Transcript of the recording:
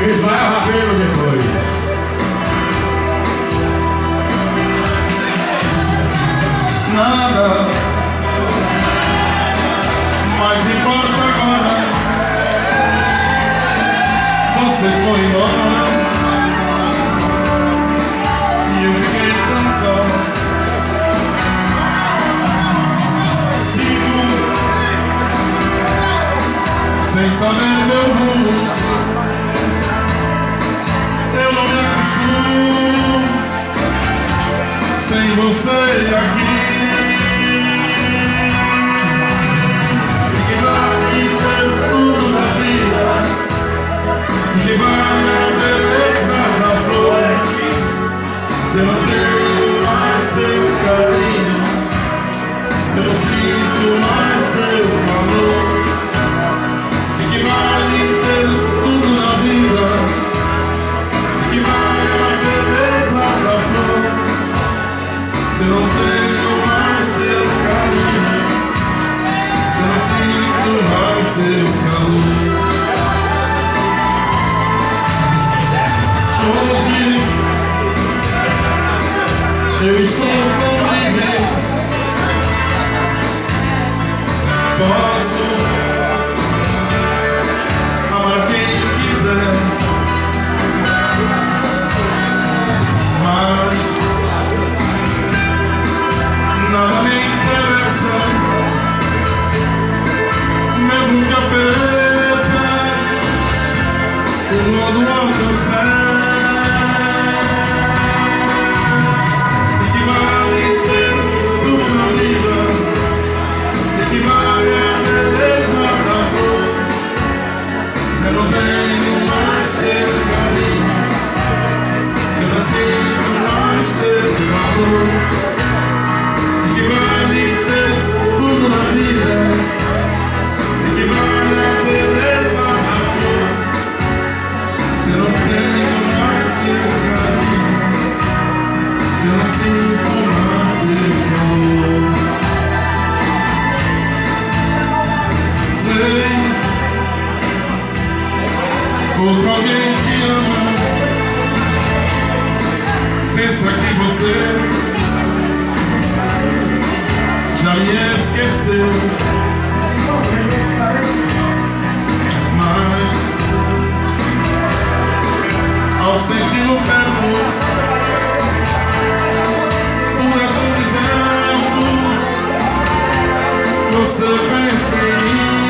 Israel Rabelo depois. Nada mais importa agora. Você foi embora e eu fiquei tão só. Sigo sem saber meu rumo. Beleza da flor. Se eu não tenho mais seu carinho, se eu não sinto mais seu calor. Se eu não tenho mais seu carinho, se eu não sinto mais teu calor. Hoje eu estou convivendo, posso o modo Outro alguém te ama Pensa que você já me esqueceu. Mas ao sentir o perto, É você perseguir.